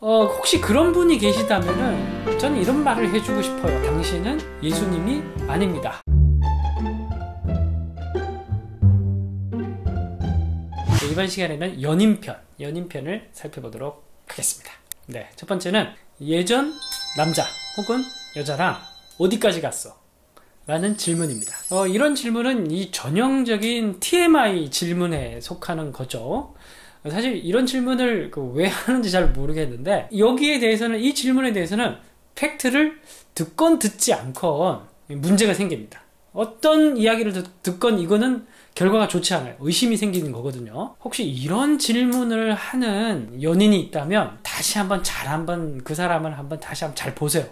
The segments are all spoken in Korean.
어, 혹시 그런 분이 계시다면은 저는 이런 말을 해주고 싶어요. 당신은 예수님이 아닙니다. 네, 이번 시간에는 연인편, 연인편을 살펴보도록 하겠습니다. 네, 첫 번째는 예전 남자 혹은 여자랑 어디까지 갔어? 라는 질문입니다. 어, 이런 질문은 이 전형적인 TMI 질문에 속하는 거죠. 사실 이런 질문을 그 왜 하는지 잘 모르겠는데 여기에 대해서는 이 질문에 대해서는 팩트를 듣건 듣지 않건 문제가 생깁니다. 어떤 이야기를 듣, 건 이거는 결과가 좋지 않아요. 의심이 생기는 거거든요. 혹시 이런 질문을 하는 연인이 있다면 다시 한번 잘 한번 그 사람을 한번 다시 한번 잘 보세요.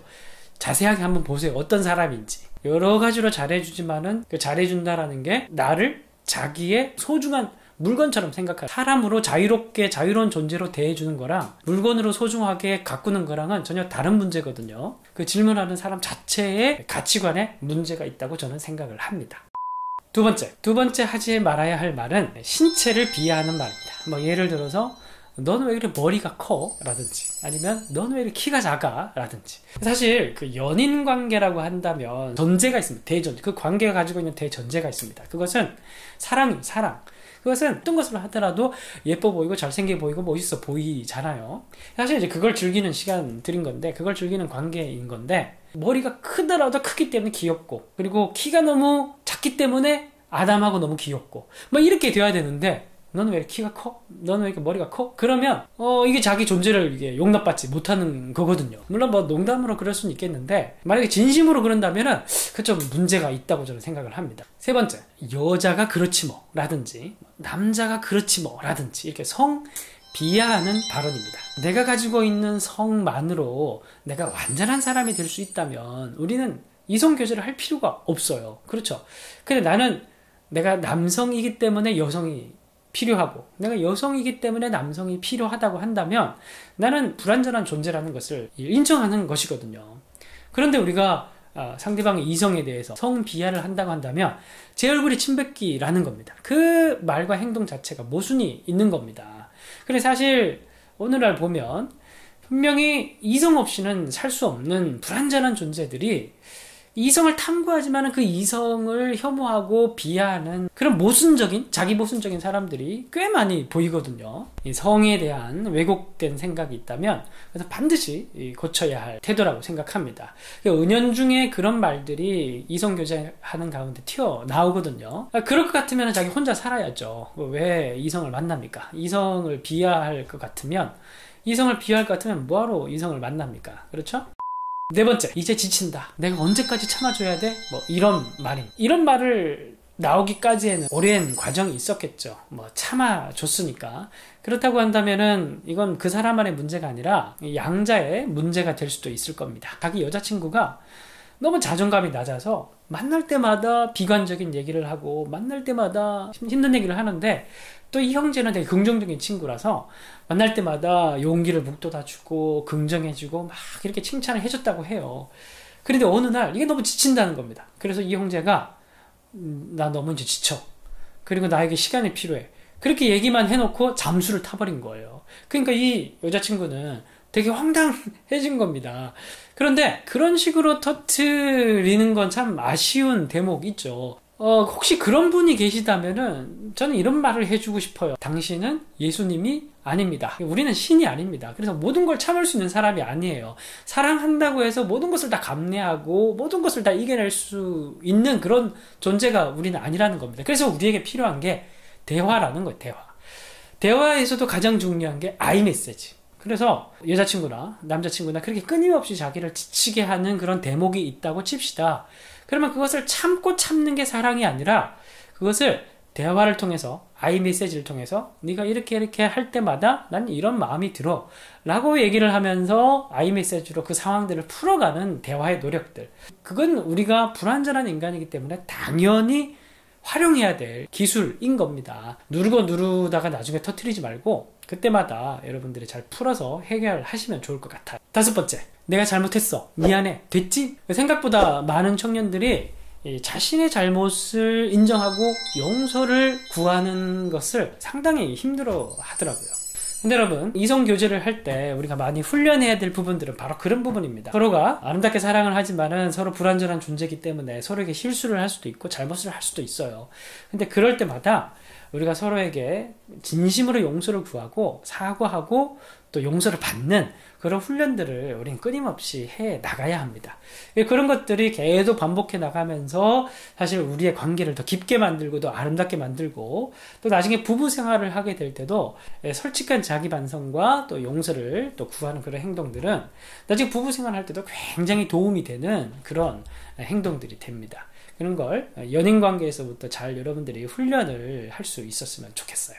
자세하게 한번 보세요. 어떤 사람인지. 여러 가지로 잘해주지만은 그 잘해준다라는 게 나를 자기의 소중한 물건처럼 생각하 사람으로 자유롭게 자유로운 존재로 대해주는 거랑 물건으로 소중하게 가꾸는 거랑은 전혀 다른 문제거든요. 그 질문하는 사람 자체의 가치관에 문제가 있다고 저는 생각을 합니다. 두 번째, 두 번째 하지 말아야 할 말은 신체를 비하하는 말입니다. 뭐 예를 들어서 너는 왜 이렇게 머리가 커? 라든지 아니면 너는 왜 이렇게 키가 작아? 라든지 사실 그 연인 관계라고 한다면 전제가 있습니다. 대전 그 관계가 가지고 있는 대전제가 있습니다. 그것은 사랑, 사랑. 그것은 어떤 것을 하더라도 예뻐 보이고 잘생겨 보이고 멋있어 보이잖아요. 사실 이제 그걸 즐기는 시간 들인 건데, 그걸 즐기는 관계인 건데, 머리가 크더라도 크기 때문에 귀엽고, 그리고 키가 너무 작기 때문에 아담하고 너무 귀엽고, 뭐 이렇게 돼야 되는데, 너는 왜 키가 커? 너는 왜 이렇게 머리가 커? 그러면 어 이게 자기 존재를 이게 용납받지 못하는 거거든요. 물론 뭐 농담으로 그럴 수는 있겠는데 만약에 진심으로 그런다면은 그 좀 문제가 있다고 저는 생각을 합니다. 세 번째 여자가 그렇지 뭐라든지 남자가 그렇지 뭐라든지 이렇게 성 비하하는 발언입니다. 내가 가지고 있는 성만으로 내가 완전한 사람이 될 수 있다면 우리는 이성 교제를 할 필요가 없어요. 그렇죠. 근데 나는 내가 남성이기 때문에 여성이 필요하고 내가 여성이기 때문에 남성이 필요하다고 한다면 나는 불완전한 존재라는 것을 인정하는 것이거든요. 그런데 우리가 아, 상대방의 이성에 대해서 성 비하를 한다고 한다면 제 얼굴이 침뱉기라는 겁니다. 그 말과 행동 자체가 모순이 있는 겁니다. 그래 사실 오늘날 보면 분명히 이성 없이는 살 수 없는 불완전한 존재들이 이성을 탐구하지만 그 이성을 혐오하고 비하하는 그런 모순적인 자기 모순적인 사람들이 꽤 많이 보이거든요. 이 성에 대한 왜곡된 생각이 있다면 그래서 반드시 고쳐야 할 태도라고 생각합니다. 은연중에 그런 말들이 이성 교제하는 가운데 튀어 나오거든요. 아, 그럴 것 같으면 자기 혼자 살아야죠. 왜 이성을 만납니까? 이성을 비하할 것 같으면 이성을 비하할 것 같으면 뭐하러 이성을 만납니까? 그렇죠? 네 번째, 이제 지친다. 내가 언제까지 참아줘야 돼? 뭐 이런 말입니다. 이런 말을 나오기까지에는 오랜 과정이 있었겠죠. 뭐 참아줬으니까. 그렇다고 한다면은 이건 그 사람만의 문제가 아니라 양자의 문제가 될 수도 있을 겁니다. 자기 여자친구가 너무 자존감이 낮아서 만날 때마다 비관적인 얘기를 하고 만날 때마다 힘든 얘기를 하는데 또 이 형제는 되게 긍정적인 친구라서 만날 때마다 용기를 북돋아 주고 긍정해 주고 막 이렇게 칭찬을 해 줬다고 해요. 그런데 어느 날 이게 너무 지친다는 겁니다. 그래서 이 형제가 음, 나 너무 이제 지쳐. 그리고 나에게 시간이 필요해. 그렇게 얘기만 해놓고 잠수를 타버린 거예요. 그러니까 이 여자친구는 되게 황당해진 겁니다. 그런데 그런 식으로 터트리는 건 참 아쉬운 대목 있죠. 어, 혹시 그런 분이 계시다면은 저는 이런 말을 해주고 싶어요. 당신은 예수님이 아닙니다. 우리는 신이 아닙니다. 그래서 모든 걸 참을 수 있는 사람이 아니에요. 사랑한다고 해서 모든 것을 다 감내하고 모든 것을 다 이겨낼 수 있는 그런 존재가 우리는 아니라는 겁니다. 그래서 우리에게 필요한 게 대화라는 거예요. 대화. 대화에서도 가장 중요한 게 아이 메시지. 그래서 여자친구나 남자친구나 그렇게 끊임없이 자기를 지치게 하는 그런 대목이 있다고 칩시다. 그러면 그것을 참고 참는 게 사랑이 아니라 그것을 대화를 통해서 아이 메시지를 통해서 네가 이렇게 이렇게 할 때마다 난 이런 마음이 들어 라고 얘기를 하면서 아이 메시지로 그 상황들을 풀어가는 대화의 노력들 그건 우리가 불완전한 인간이기 때문에 당연히 활용해야 될 기술인 겁니다 누르고 누르다가 나중에 터트리지 말고 그때마다 여러분들이 잘 풀어서 해결하시면 좋을 것 같아요. 다섯 번째, 내가 잘못했어. 미안해. 됐지? 생각보다 많은 청년들이 자신의 잘못을 인정하고 용서를 구하는 것을 상당히 힘들어 하더라고요. 근데 여러분 이성 교제를 할 때 우리가 많이 훈련해야 될 부분들은 바로 그런 부분입니다. 서로가 아름답게 사랑을 하지만은 서로 불완전한 존재이기 때문에 서로에게 실수를 할 수도 있고 잘못을 할 수도 있어요. 근데 그럴 때마다 우리가 서로에게 진심으로 용서를 구하고 사과하고 또 용서를 받는 그런 훈련들을 우리는 끊임없이 해 나가야 합니다. 그런 것들이 계속 반복해 나가면서 사실 우리의 관계를 더 깊게 만들고 더 아름답게 만들고 또 나중에 부부 생활을 하게 될 때도 솔직한 자기 반성과 또 용서를 또 구하는 그런 행동들은 나중에 부부 생활할 때도 굉장히 도움이 되는 그런 행동들이 됩니다. 그런 걸 연인 관계에서부터 잘 여러분들이 훈련을 할 수 있었으면 좋겠어요.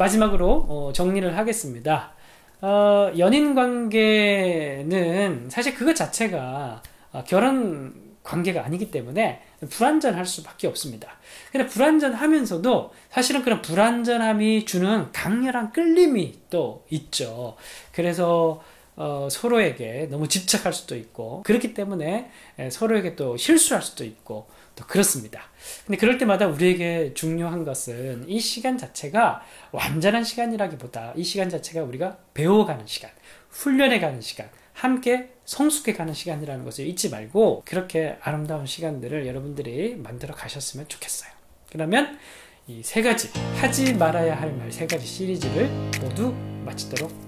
마지막으로 어, 정리를 하겠습니다. 어, 연인 관계는 사실 그것 자체가 어, 결혼 관계가 아니기 때문에 불완전할 수밖에 없습니다. 근데 불완전하면서도 사실은 그런 불완전함이 주는 강렬한 끌림이 또 있죠. 그래서 어, 서로에게 너무 집착할 수도 있고 그렇기 때문에 서로에게 또 실수할 수도 있고 또 그렇습니다. 근데 그럴 때마다 우리에게 중요한 것은 이 시간 자체가 완전한 시간이라기보다 이 시간 자체가 우리가 배워가는 시간, 훈련해가는 시간, 함께 성숙해가는 시간이라는 것을 잊지 말고 그렇게 아름다운 시간들을 여러분들이 만들어 가셨으면 좋겠어요. 그러면 이 세 가지 하지 말아야 할 말 세 가지 시리즈를 모두 마치도록